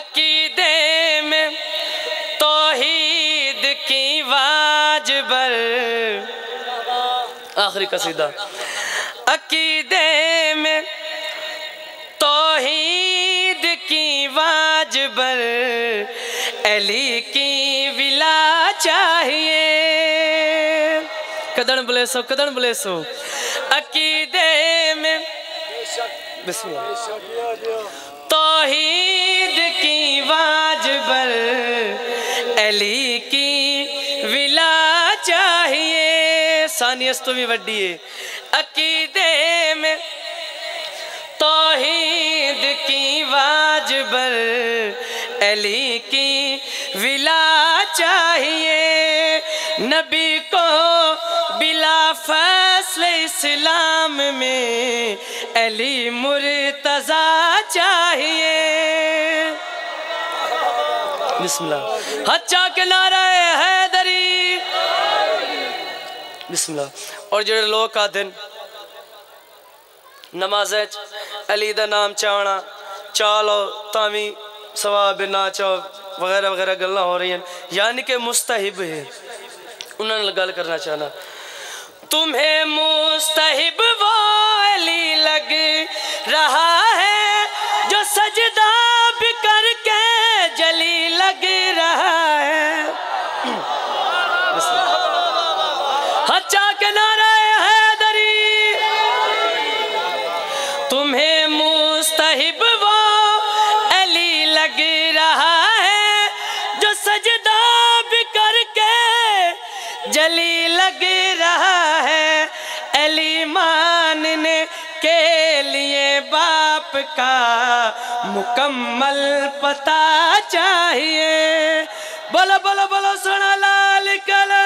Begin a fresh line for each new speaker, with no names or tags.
عقیدے میں توحید کی واجبر آخری قصیدہ عقیدے میں توحید کی واجبر علی کی ولا چاہیے۔ کدن بلیسو کدن بلیسو۔ عقیدے میں بسم اللہ۔ توحید چاہیے ثانیس تو بھی وڈی ہے۔ عقیدے میں توحید کی واجبر علی کی ولا چاہیے۔ نبی کو بلا فیصل اسلام میں علی مرتضی چاہیے۔ بسم اللہ۔ ہچا کے نعرہ حیدری بسم اللہ۔ اور جڑے لوگ کا دن نماز علی دا نام چاہنا چالو تامی ثواب ناچو وغیرہ وغیرہ گلنا ہو رہی ہیں۔ یعنی کہ مستحب ہے۔ انہوں نے گل کرنا چاہنا۔ تمہیں مستحب وہ علی لگ رہا تمہیں مستحب وہ علی لگ رہا ہے جو سجدہ بھی کر کے جلی لگ رہا ہے۔ علی ماننے کے لیے باپ کا مکمل پتہ چاہیے۔ بولو بولو بولو سنا لال کلندر